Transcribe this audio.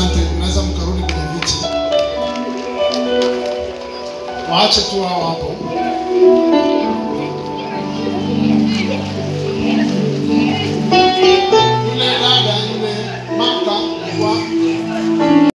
asante, mnaweza mkarudi kwenye viti, waache tu hao hapo.